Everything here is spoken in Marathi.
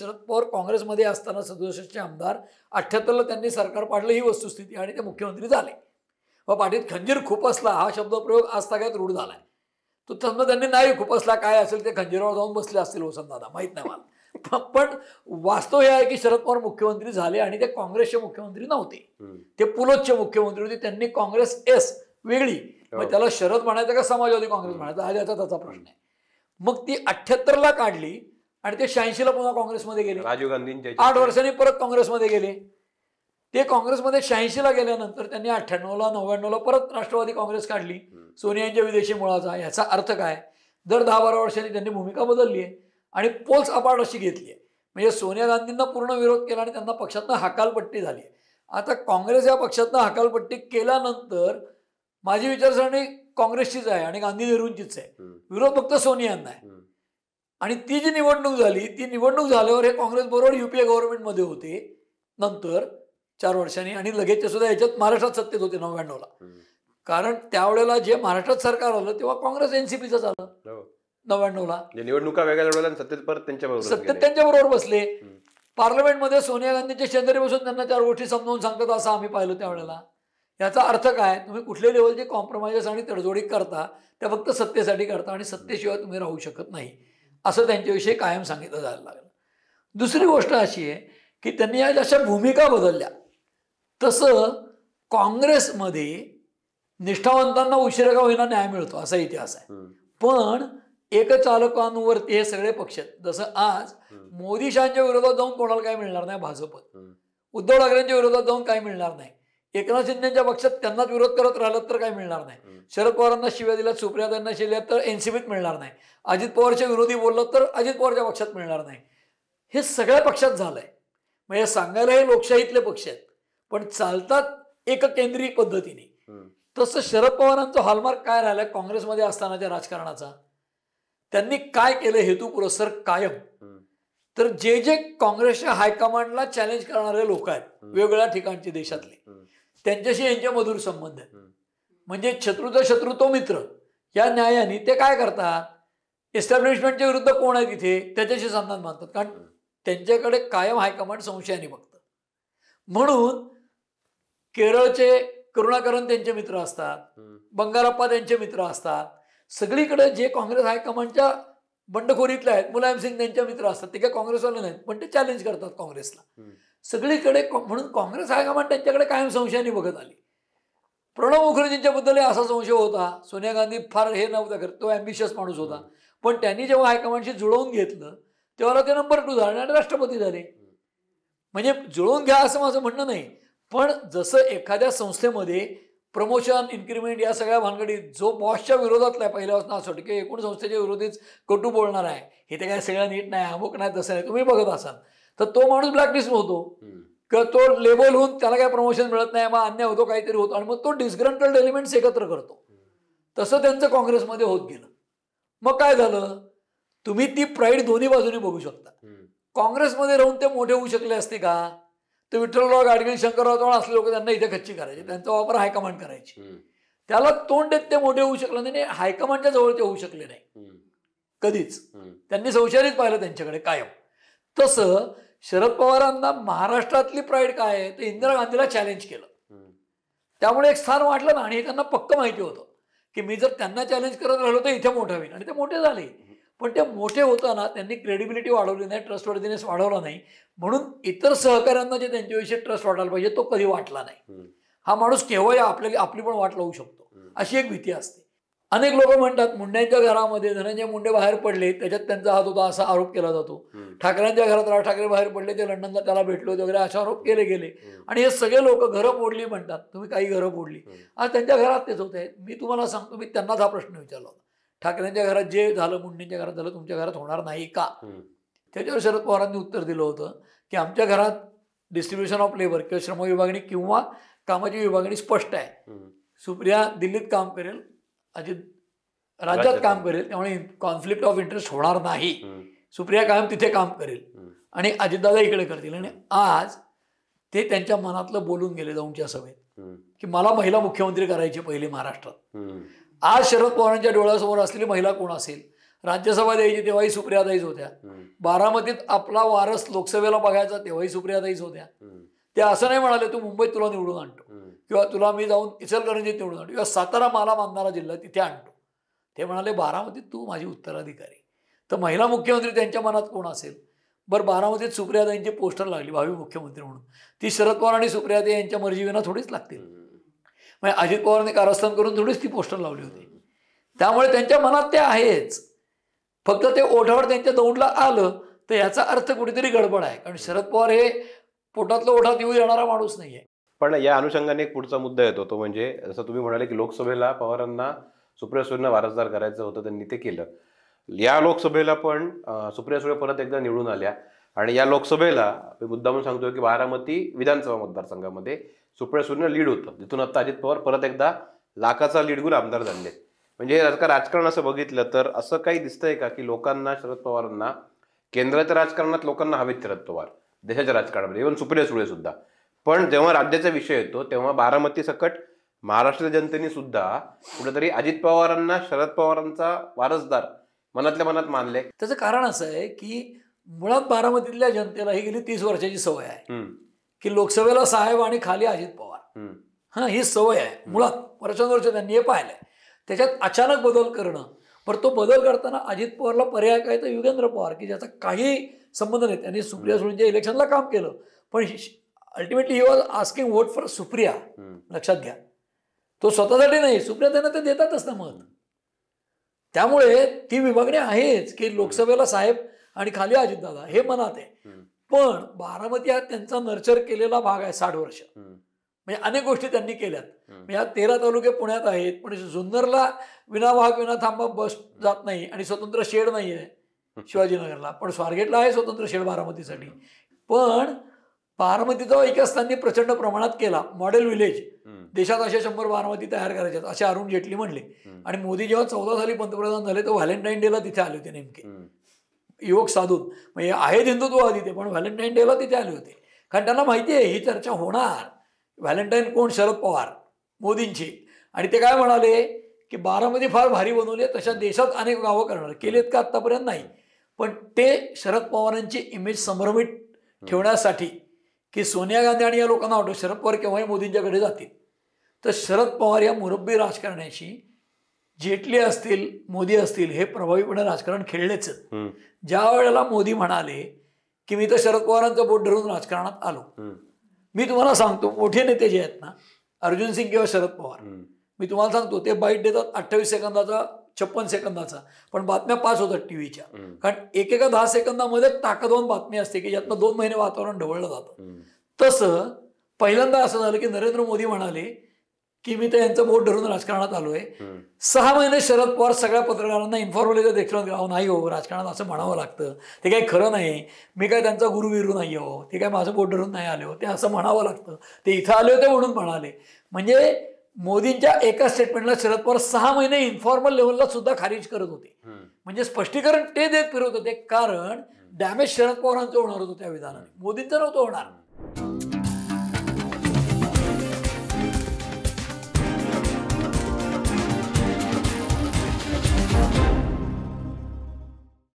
शरद पवार काँग्रेसमध्ये असताना सदुसष्टचे आमदार अठ्ठ्याहत्तरला त्यांनी सरकार पाडलं ही वस्तुस्थिती आणि ते मुख्यमंत्री झाले. व पाठीत खंजीर खुपसला हा शब्दप्रयोग आज सगळ्यात रूढ झालाय. तो समजा त्यांनी नाही खुपसला काय असेल ते खंजीरावर जाऊन बसले असतील वसंतदादा माहीत नाही मला. पण वास्तव हे आहे की शरद पवार मुख्यमंत्री झाले आणि ते काँग्रेसचे मुख्यमंत्री नव्हते. ते पुलोतचे मुख्यमंत्री होते त्यांनी काँग्रेस एस वेगळी. हो. मग त्याला शरद म्हणायचं का समाजवादी काँग्रेस म्हणायचं? हा त्याचा त्याचा प्रश्न आहे. मग ती अठ्ठ्याहत्तरला काढली आणि ते शहाऐंशीला पुन्हा काँग्रेसमध्ये गेले. राजीव गांधींच्या आठ वर्षांनी परत काँग्रेसमध्ये गेले. ते काँग्रेसमध्ये शहाऐंशीला गेल्यानंतर त्यांनी अठ्ठ्याण्णवला नव्याण्णवला परत राष्ट्रवादी काँग्रेस काढली. सोनियांच्या विदेशी मुळाचा. याचा अर्थ काय? दर दहा बारा वर्षांनी त्यांनी भूमिका बदलली आहे आणि पोल्स अपार्ट अशी घेतली आहे. म्हणजे सोनिया गांधींना पूर्ण विरोध केला आणि त्यांना पक्षातनं हकालपट्टी झाली आता काँग्रेस या पक्षातनं हकालपट्टी केल्यानंतर माझी विचारसरणी काँग्रेसचीच आहे आणि गांधी नेहरूंचीच आहे. विरोध फक्त सोनियांना आहे. आणि ती जी निवडणूक झाली ती निवडणूक झाल्यावर हे काँग्रेस बरोबर युपीए गव्हर्नमेंटमध्ये होते. नंतर चार वर्षांनी आणि लगेच सुद्धा याच्यात महाराष्ट्रात सत्तेत होते नव्याण्णवला. कारण त्यावेळेला जे महाराष्ट्रात सरकार आलं तेव्हा काँग्रेस एनसीपीचं झालं हो. नव्याण्णवला. म्हणजे निवडणुका वेगळ्या लढवल्या सत्तेत परत त्यांच्या सत्तेत बरोबर त्यांच्या बरोबर बसले. पार्लमेंटमध्ये सोनिया गांधीच्या शेजारी बसून त्यांना चार गोष्टी समजावून सांगतात असं आम्ही पाहिलं त्यावेळेला. याचा अर्थ काय? तुम्ही कुठल्या लेवलचे कॉम्प्रोमाइजेस आणि तडजोडी करता त्या फक्त सत्तेसाठी करता आणि सत्तेशिवाय तुम्ही राहू शकत नाही. असं त्यांच्याविषयी कायम सांगितलं जायला लागलं दुसरी गोष्ट अशी आहे की त्यांनी या जशा भूमिका बदलल्या तसं काँग्रेसमध्ये निष्ठावंतांना उशिरा का होईना न्याय मिळतो असा इतिहास आहे. पण एकचालकांवरती हे सगळे पक्ष आहेत जसं आज हम्म. मोदी शहाच्या विरोधात जाऊन कोणाला काय मिळणार नाही हम्म. उद्धव ठाकरेंच्या विरोधात जाऊन काय मिळणार नाही एकनाथ शिंदेच्या पक्षात त्यांनाच विरोध करत राहिलं तर काय मिळणार नाही. शरद पवारांना शिव्या दिल्यात सुप्रियादांना शिव्या तर एनसीबीत मिळणार नाही. अजित पवारच्या विरोधी बोललं तर अजित पवारच्या पक्षात मिळणार नाही. हे सगळ्या पक्षात झालंय. म्हणजे सांगायला हे लोकशाहीतले पक्ष आहेत. पण चालतात एक केंद्रीय पद्धतीने. तसं शरद पवारांचं हॉलमार्क काय राहिलं काँग्रेसमध्ये असतानाच्या राजकारणाचा. त्यांनी काय केलं? हेतू पुरस्सर कायम. तर जे जे काँग्रेसच्या हायकमांडला चॅलेंज करणारे लोक आहेत. वेगवेगळ्या ठिकाणचे देशातले. त्यांच्याशी यांचे मधुर संबंध आहेत. म्हणजे शत्रूचा शत्रू तो मित्र. या न्यायाने ते काय करतात? एस्टॅब्लिशमेंटच्या विरुद्ध कोण आहे तिथे? त्याच्याशी संधान बांधतात कारण. त्यांच्याकडे कायम हायकमांड संशयाने बघतं म्हणून केरळचे करुणाकरन त्यांचे मित्र असतात. बंगारप्पा त्यांचे मित्र असतात. सगळीकडे जे काँग्रेस हायकमांडच्या बंडखोरीतले आहेत मुलायम सिंग त्यांचे मित्र असतात. ते काही काँग्रेसवाले नाहीत पण ते चॅलेंज करतात काँग्रेसला. सगळीकडे म्हणून काँग्रेस हायकमांड त्यांच्याकडे कायम संशयाने बघत आली. प्रणव मुखर्जींच्या बद्दल असा संशय होता. सोनिया गांधी फार हे नव्हता करत. तो ॲम्बिशियस माणूस होता. पण त्यांनी जेव्हा हायकमांडशी जुळवून घेतलं तेव्हा ते नंबर टू झाले आणि राष्ट्रपती झाले. म्हणजे जुळवून घ्या असं माझं म्हणणं नाही. पण जसं एखाद्या संस्थेमध्ये प्रमोशन इन्क्रिमेंट या सगळ्या भानगडीत जो बॉसच्या विरोधातला आहे पहिल्यापासून असं वाटतं की एकूण संस्थेच्या विरोधीच कटू बोलणार आहे. हे ते काय सगळं नीट नाही अमुक नाही तसं नाही. तुम्ही बघत असाल. तर तो माणूस ब्लॅकलिस्ट होतो किंवा तो लेबल होऊन त्याला काय प्रमोशन मिळत नाही मग अन्याय होतो काहीतरी होतो. आणि मग तो डिस्ग्रंटल्ड एलिमेंट्स एकत्र करतो. तसं त्यांचं काँग्रेसमध्ये होत गेलं. मग काय झालं? तुम्ही ती प्राईड दोन्ही बाजूनी बघू शकता. काँग्रेसमध्ये राहून ते मोठे होऊ शकले असते का? तर विठ्ठलराव गाडगिल शंकरराव चव्हाण असले लोक त्यांना इथे खच्ची करायचे. त्यांचा वापर हायकमांड करायची. त्याला तोंड देत ते मोठे होऊ शकले नाही हायकमांडच्या जवळ ते होऊ शकले नाही. कधीच. त्यांनी संशयानेच पाहिलं त्यांच्याकडे कायम. तसं शरद पवारांना महाराष्ट्रातली प्राईड काय आहे? तर इंदिरा गांधीला चॅलेंज केलं. त्यामुळे एक स्थान वाटलं ना आणि हे त्यांना पक्क माहिती होतं की मी जर त्यांना चॅलेंज करत राहिलो तर इथे मोठं होईल. आणि ते मोठे झाले. पण ते मोठे होताना त्यांनी क्रेडिबिलिटी वाढवली नाही ट्रस्टवर्दीनेस वाढवला नाही. म्हणून इतर सहकाऱ्यांना जे त्यांच्याविषयी ट्रस्ट वाटायला पाहिजे तो कधी वाटला नाही. हा माणूस केव्हाही आपल्याला आपली पण वाट लावू शकतो. अशी एक भीती असते. अनेक लोक म्हणतात मुंड्यांच्या घरामध्ये धनंजय मुंडे बाहेर पडले त्याच्यात त्यांचा हात होता असा आरोप केला जातो. ठाकरेंच्या घरात राज ठाकरे बाहेर पडले ते लंडनला त्याला भेटलो होते वगैरे असे आरोप केले गेले. आणि हे सगळे लोक घरं फोडली म्हणतात तुम्ही काही घरं फोडली हम्म. आज त्यांच्या घरात तेच होत मी तुम्हाला सांगतो मी त्यांनाच हा प्रश्न विचारला होता ठाकरेंच्या घरात जे झालं मुंडेंच्या घरात झालं तुमच्या घरात होणार नाही का. त्याच्यावर शरद पवारांनी उत्तर दिलं होतं की आमच्या घरात डिस्ट्रीब्युशन ऑफ लेबर किंवा श्रम विभागणी किंवा कामाची विभागणी स्पष्ट आहे. सुप्रिया दिल्लीत काम करेल अजित राज्यात काम करेल त्यामुळे कॉन्फ्लिक्ट ऑफ इंटरेस्ट होणार नाही. सुप्रिया कायम तिथे काम करेल. आणि अजितदादा इकडे करतील. आणि आज ते त्यांच्या मनातलं बोलून गेले जाऊनच्या सभेत. की मला महिला मुख्यमंत्री करायची पहिली महाराष्ट्रात. आज शरद पवारांच्या डोळ्यासमोर असलेली महिला कोण असेल? राज्यसभा द्यायची तेव्हाही सुप्रियाताईच होत्या. बारामतीत आपला वारस लोकसभेला बघायचा तेव्हाही सुप्रियाताईच होत्या. ते असं नाही म्हणाले तू मुंबईत तुला निवडून आणतो. किंवा तुला मी जाऊन इचलकरंजीत निवडून आणतो. किंवा सातारा मला मानणारा जिल्हा तिथे आणतो. ते म्हणाले बारामतीत तू माझी उत्तराधिकारी. तर महिला मुख्यमंत्री त्यांच्या मनात कोण असेल? बरं बारामतीत सुप्रियाताईंची पोस्टर लागली भावी मुख्यमंत्री म्हणून. ती शरद पवार आणि सुप्रियादा यांच्या मर्जीविना थोडीच लागतील. म्हणजे अजित पवारांनी कारस्थान करून थोडीच ती पोस्टर लावली होती. त्यामुळे त्यांच्या मनात ते आहेच. फक्त ते ओठावर त्यांच्या दौडला आलं तर याचा अर्थ कुठेतरी गडबड आहे. कारण शरद पवार हे पोटातलं ओठात येऊ येणारा माणूस नाहीये. पण या अनुषंगाने एक पुढचा मुद्दा येतो तो म्हणजे जसं तुम्ही म्हणाले की लोकसभेला पवारांना सुप्रिया सुरेंना वारसदार करायचं होतं त्यांनी ते केलं. या लोकसभेला पण सुप्रिया सुळे परत एकदा निवडून आल्या. आणि या लोकसभेला मी मुद्दामून सांगतोय की बारामती विधानसभा मतदारसंघामध्ये सुप्रिया सुळेंना लीड होतं. तिथून आता अजित पवार परत एकदा लाखाचा लीड घेऊन आमदार झाले. म्हणजे राजकारण राजकारण असं बघितलं तर असं काही दिसतंय का की लोकांना शरद पवारांना केंद्राच्या राजकारणात लोकांना हवेत शरद पवार. देशाच्या राजकारणामध्ये इव्हन सुप्रिया सुळे सुद्धा. पण जेव्हा राज्याचा विषय येतो तेव्हा बारामती सकट महाराष्ट्र जनतेने सुद्धा कुठेतरी अजित पवारांना शरद पवारांचा वारसदार मनातल्या मनात मानले. त्याचं कारण असं आहे की मुळात बारामतीतल्या जनतेला ही गेली तीस वर्षाची सवय आहे. की लोकसभेला साहेब आणि खाली अजित पवार. हां ही सवय आहे. मुळात वर्षानुवर्ष त्यांनी हे पाहिलंय. त्याच्यात अचानक बदल करणं बरं तो बदल करताना अजित पवारला पर्याय काय तर युगेंद्र पवार की ज्याचा काही संबंध नाही. त्यांनी सुप्रिया सुळेंच्या इलेक्शनला काम केलं. पण ultimately he was asking vote for Supriya. लक्षात घ्या. तो स्वतःसाठी नाही. सुप्रिया त्यांना ते देतातच ना मत. त्यामुळे ती विभागणी आहेच की लोकसभेला साहेब आणि खाली अजितदादा हे मनात आहे. पण बारामती हा त्यांचा नर्चर केलेला भाग आहे साठ वर्ष. म्हणजे अनेक गोष्टी त्यांनी केल्यात. हम्म. म्हणजे या तेरा तालुके पुण्यात आहेत पण जुन्नरला विना वाहक विना थांबा बस जात नाही आणि स्वतंत्र शेड नाही आहे शिवाजीनगरला. पण स्वारगेटला आहे स्वतंत्र शेड बारामतीसाठी. पण बारामतीचा विकास त्यांनी प्रचंड प्रमाणात केला. Model village. देशात अशा शंभर बारामती तयार करायच्यात असे अरुण जेटली म्हणले. आणि मोदी जेव्हा चौदा साली पंतप्रधान झाले तर व्हॅलेंटाईन डेला तिथे आले होते नेमके. युवक साधून. म्हणजे आहेत हिंदुत्ववादी ते पण व्हॅलेंटाईन डेला तिथे आले होते. कारण त्यांना माहिती आहे ही चर्चा होणार. व्हॅलेंटाईन कोण? शरद पवार मोदींची. आणि ते काय म्हणाले की बारामती फार भारी बनवली आहे तशा देशात अनेक गावं करणार. केलेत का आत्तापर्यंत नाही. पण ते शरद पवारांची इमेज संभ्रमित ठेवण्यासाठी की सोनिया गांधी आणि या लोकांना वाटतं शरद पवार केव्हाही मोदींच्याकडे जातील. तर शरद पवार या मुरब्बी राजकारण्याशी जेटली असतील मोदी असतील हे प्रभावीपणे राजकारण खेळलेच. ज्या वेळेला मोदी म्हणाले की मी तर शरद पवारांचं बोट धरून राजकारणात आलो. मी तुम्हाला सांगतो मोठे नेते जे आहेत ना अर्जुन सिंग किंवा शरद पवार. मी तुम्हाला सांगतो ते बाईट देतात अठ्ठावीस सेकंदाचा छप्पन सेकंदाचा. पण बातम्या पास होतात टीव्हीच्या. कारण एकेका दहा सेकंदामध्ये ताकदवान बातमी असते की यातनं दोन महिने वातावरण ढवळलं जातं. तसं पहिल्यांदा असं झालं की नरेंद्र मोदी म्हणाले की मी तर यांचं बोट धरून राजकारणात आलोय. हम्म, सहा महिने शरद पवार सगळ्या पत्रकारांना इन्फॉर्मेशन देखील अहो नाही हो राजकारणात असं म्हणावं लागतं. ते काही खरं नाही. मी काय त्यांचा गुरुविरू नाही हो. ते काय माझं बोट धरून नाही आले हो. ते असं म्हणावं लागतं. ते इथं आले होते म्हणून म्हणाले. म्हणजे मोदींच्या एका स्टेटमेंटला शरद पवार सहा महिने इन्फॉर्मल लेवलला सुद्धा खारिज करत होते. म्हणजे स्पष्टीकरण ते देत फिरत होते. कारण डॅमेज शरद पवारांचं होणार होतं त्या विधानाने. मोदींचं नव्हतं होणार.